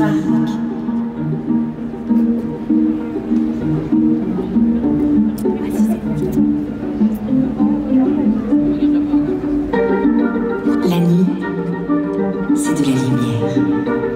La nuit, c'est de la lumière.